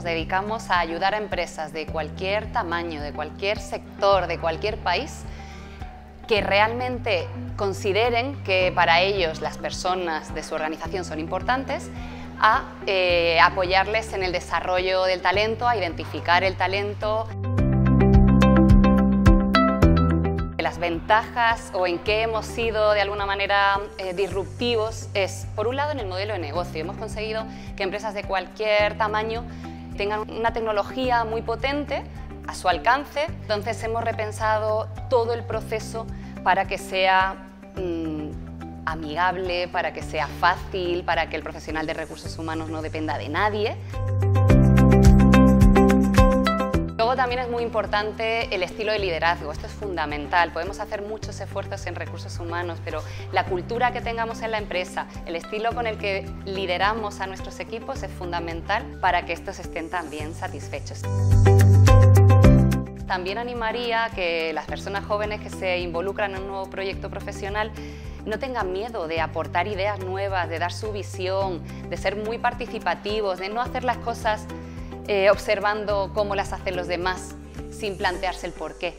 dedicamos a ayudar a empresas de cualquier tamaño, de cualquier sector, de cualquier país, que realmente consideren que para ellos las personas de su organización son importantes, a eh, apoyarles en el desarrollo del talento, a identificar el talento. Las ventajas o en qué hemos sido de alguna manera eh, disruptivos es, por un lado, en el modelo de negocio. Hemos conseguido que empresas de cualquier tamaño tengan una tecnología muy potente a su alcance. Entonces hemos repensado todo el proceso para que sea mm, amigable, para que sea fácil, para que el profesional de recursos humanos no dependa de nadie. También es muy importante el estilo de liderazgo, esto es fundamental. Podemos hacer muchos esfuerzos en recursos humanos, pero la cultura que tengamos en la empresa, el estilo con el que lideramos a nuestros equipos es fundamental para que estos estén también satisfechos. También animaría que las personas jóvenes que se involucran en un nuevo proyecto profesional no tengan miedo de aportar ideas nuevas, de dar su visión, de ser muy participativos, de no hacer las cosas eh, observando cómo las hacen los demás sin plantearse el por qué.